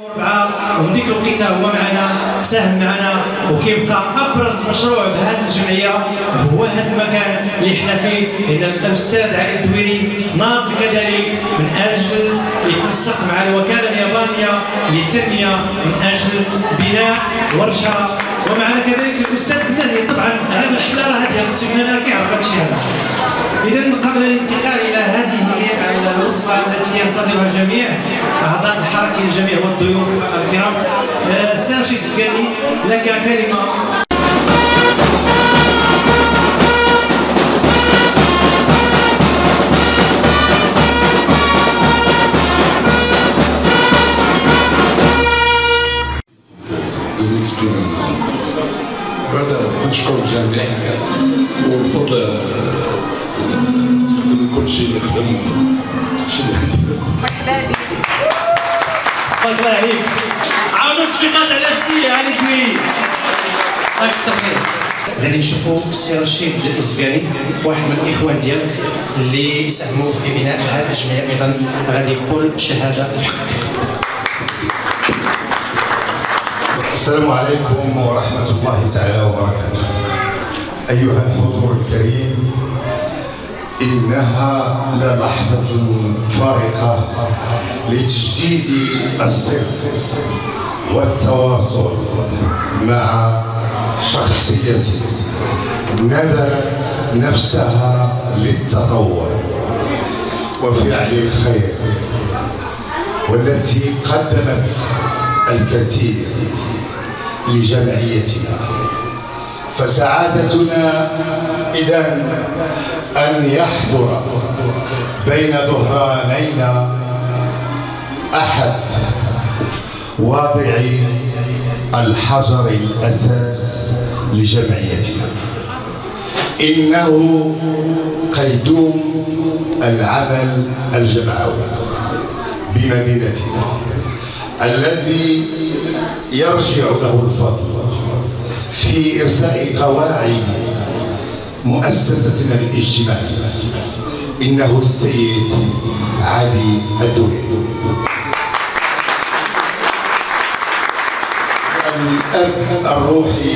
أربعة ومن ديك الوقيتة هو معنا ساهم معنا وكيبقى أبرز مشروع بهذه الجمعية هو هذا المكان اللي إحنا فيه. لأن الأستاذ علي الدويري ناضل كذلك من أجل يتنسق مع الوكالة اليابانية للتنمية من أجل بناء ورشة. ومعنا كذلك الأستاذ الثاني. طبعا هذه الحفلة راه هذه خصنا كيعرف هذا الشيء هذا. اذا قبل الانتقال إلى هذه الحركه الجميع والضيوف الكرام. آه، سيرجي تسكاني لك كلمة. بعد تنشكر الجميع وبفضل نخدم كل شيء اللي خدم الشيء اللي بارك الله عليك عاودوا تصفيقات على السي علي كوي هاك التقرير غادي نشوفوا السي رشيد الزكاني واحد من الإخوان ديالك اللي ساهموا في بناء هذه الجمعية. أيضا غادي يقول شهادة في حقك. السلام عليكم ورحمة الله تعالى وبركاته. أيها الحضور الكريم إنها للحظة فارقة لتجديد الصدق والتواصل مع شخصية نذرت نفسها للتطور وفعل الخير والتي قدمت الكثير لجمعيتنا. فسعادتنا إذا أن يحضر بين ظهرانينا أحد واضعي الحجر الأساس لجمعيتنا. إنه قيدوم العمل الجمعوي بمدينتنا. الذي يرجع له الفضل. في إرساء قواعد مؤسستنا الاجتماعية إنه السيد علي الدويري الأب الروحي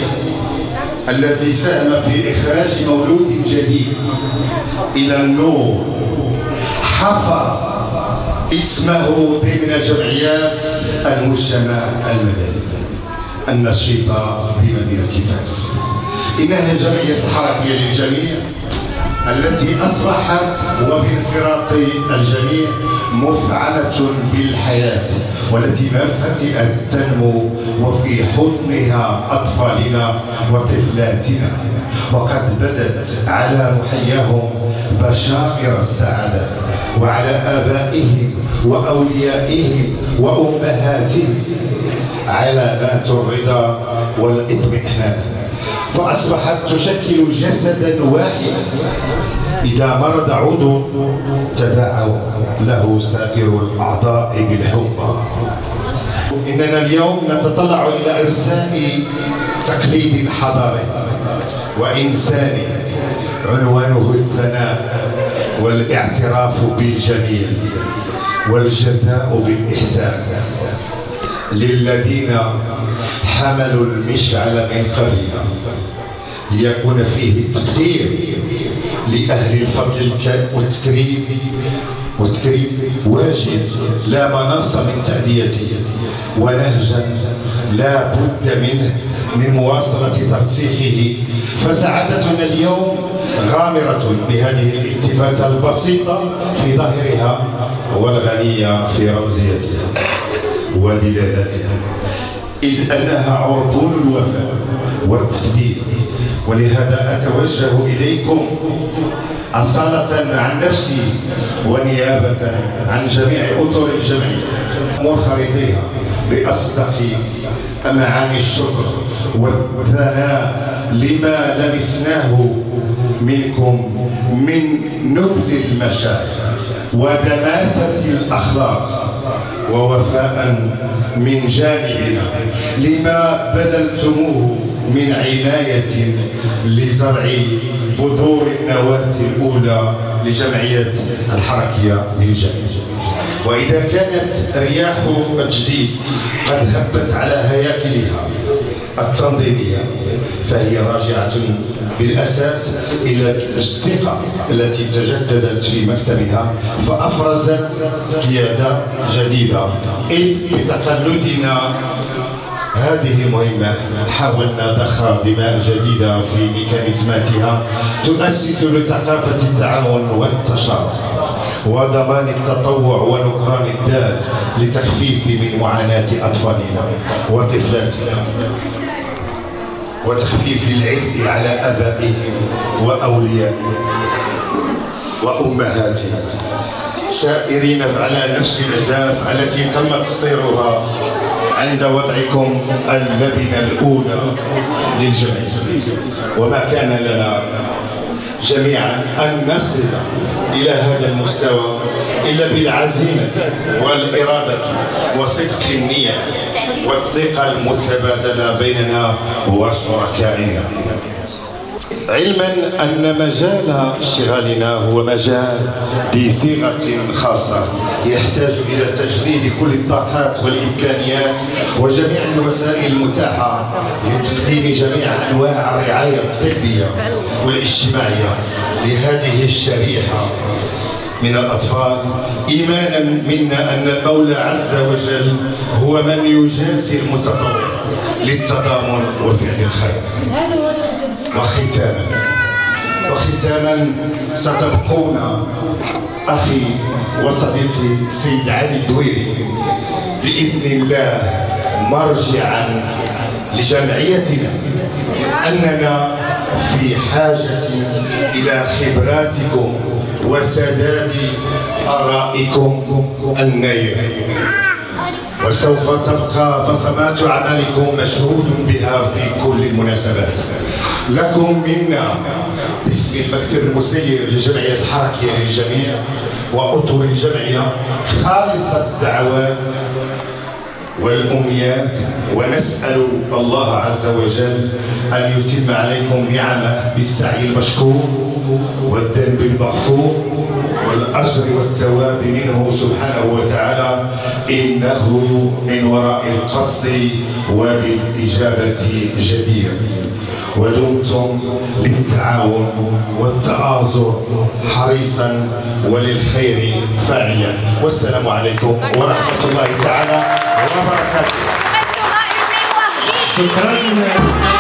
الذي ساهم في إخراج مولود جديد إلى النور حفر اسمه ضمن جمعيات المجتمع المدني. النشيطة بمدينة فاس إنها جمعية الحركية للجميع التي أصبحت وبانخراط الجميع مفعمة بالحياة والتي ما فتئت تنمو وفي حضنها أطفالنا وطفلاتنا. وقد بدت على محياهم بشائر السعادة وعلى آبائهم وأوليائهم وأمهاتهم علامات الرضا والإطمئنان. فأصبحت تشكل جسدا واحدا. إذا مرض عضو تداعى له سائر الأعضاء بالحمى إننا اليوم نتطلع إلى إرساء تقليد حضاري وإنساني عنوانه الثناء والاعتراف بالجميل والجزاء بالإحسان. للذين حملوا المشعل من قبلنا ليكون فيه التقدير لأهل الفضل والتكريم والتكريم واجب لا مناص من تأديته ونهجا لا بد منه من مواصلة ترسيخه. فسعادتنا اليوم غامرة بهذه الالتفاتة البسيطة في ظاهرها والغنية في رمزيتها ودلالتها إذ أنها عرضون الوفاء والتقدير ولهذا أتوجه إليكم أصالة عن نفسي ونيابة عن جميع أطر الجمعية منخرطيها بأصدق معاني الشكر والثناء لما لمسناه منكم من نبل المشاعر ودماثة الأخلاق ووفاء من جانبنا. لما بذلتموه من عناية لزرع بذور النواة الأولى لجمعية الحركية للجميع وإذا كانت رياح التجديد قد هبت على هياكلها التنظيمية فهي راجعة بالأساس إلى الثقة التي تجددت في مكتبها فأفرزت قيادة جديدة. إذ بتقلدنا هذه المهمة حاولنا ضخ دماء جديدة في ميكانيزماتها تؤسس لثقافة التعاون والتشارك وضمان التطوع ونكران الذات لتخفيف من معاناة أطفالنا وطفلاتنا. وتخفيف العبء على ابائهم واوليائهم وامهاتهم سائرين على نفس الاهداف التي تم تسطيرها عند وضعكم اللبنة الأولى للجمعيه وما كان لنا جميعا أن نصل إلى هذا المستوى إلا بالعزيمة والإرادة وصدق النية. والثقة المتبادلة بيننا وشركائنا علما أن مجال اشتغالنا هو مجال ذي صيغة خاصة يحتاج إلى تجنيد كل الطاقات والإمكانيات وجميع الوسائل المتاحة لتقديم جميع أنواع الرعاية الطبية والاجتماعية لهذه الشريحة. من الأطفال. إيمانا منا أن المولى عز وجل هو من يجازي المتطوع للتضامن وفعل الخير. وختاما. وختاما ستبقون أخي وصديقي سيد علي الدويري بإذن الله مرجعا لجمعيتنا. أننا في حاجة إلى خبراتكم وسداد آرائكم النير. وسوف تبقى بصمات أعمالكم مشهود بها في كل المناسبات. لكم منا باسم المكتب المسير للجمعية الحركية للجميع وأطر الجمعية خالص الدعوات والأمنيات ونسأل الله عز وجل أن يتم عليكم نعمة بالسعي المشكور. والذنب المغفور والأجر والثواب منه سبحانه وتعالى إنه من وراء القصد وبالإجابة جدير. ودمتم للتعاون والتآزر حريصا وللخير فاعلا. والسلام عليكم ورحمة الله تعالى وبركاته. شكرا.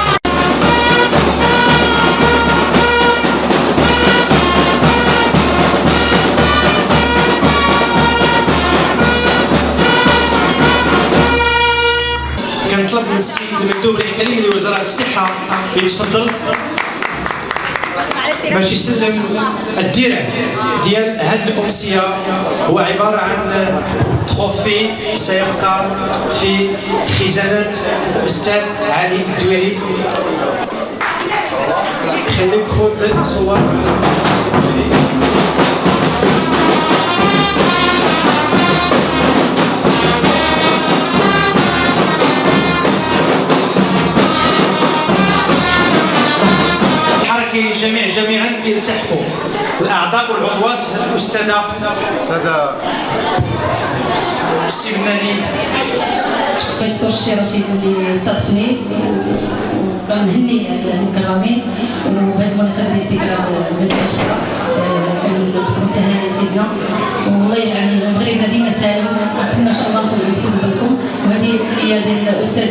من السيد المندوب الاقليمي لوزارة الصحة. يتفضل. باش يسلم الدرع ديال هذه الأمسية. هو عبارة عن تروفي سيبقى في خزانه الاستاذ علي الدويري. خليك خذ صور. يلتحقوا. الأعضاء والعضوات الاستاذه أستاذة السي بناني كنشكر الشيخ رشيد اللي استضفني وكنهني المكرمين. وبهذه المناسبه ديال ذكرى المسيح كنقدم التهاني لسيدنا والله يجعل المغرب ديما سالم. نتمنى إن شاء الله نكون في بالكم وهذه هي ديال الأستاذ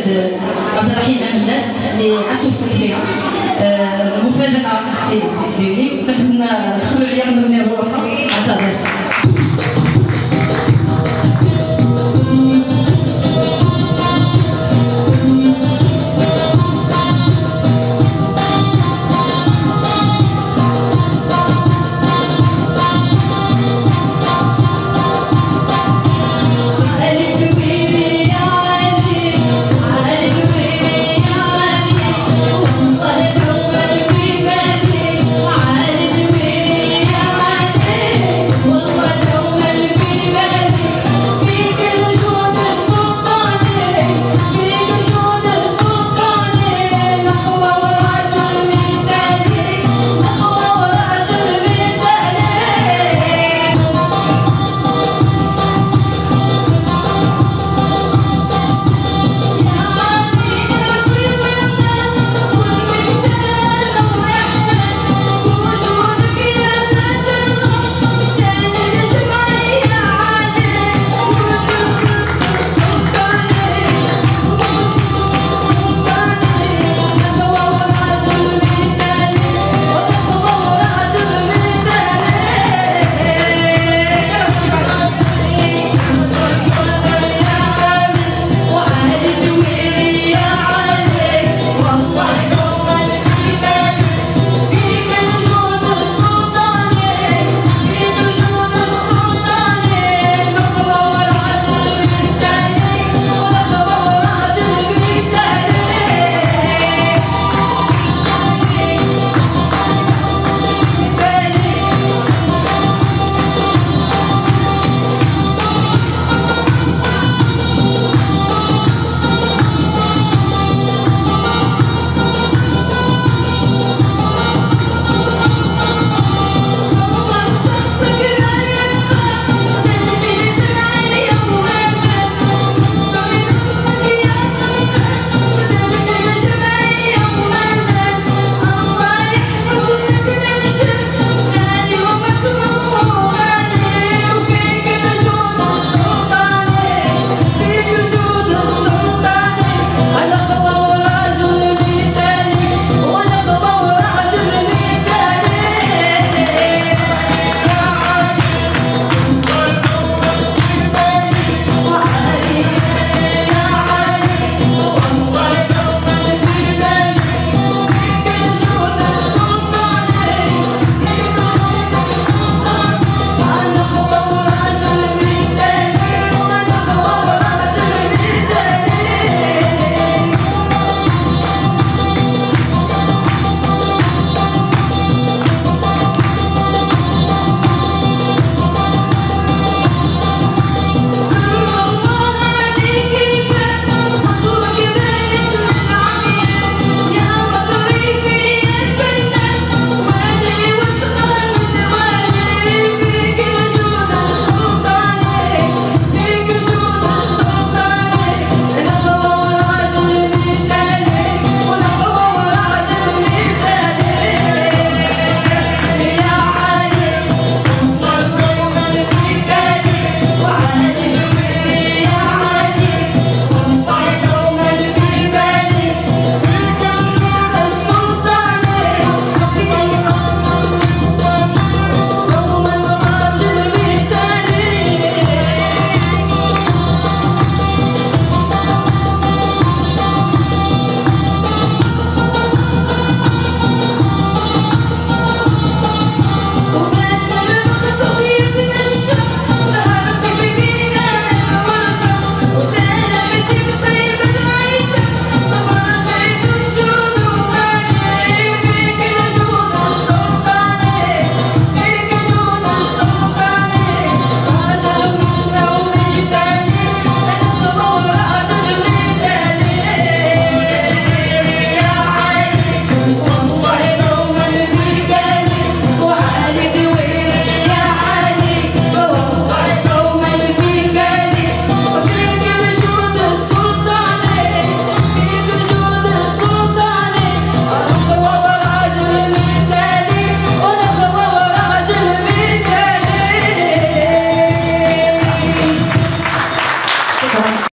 عبد الرحيم الناس اللي عاد توصلت ليها. تفاجأ قصي ديالي وكنتمنى تخلو عليا نضرب روحها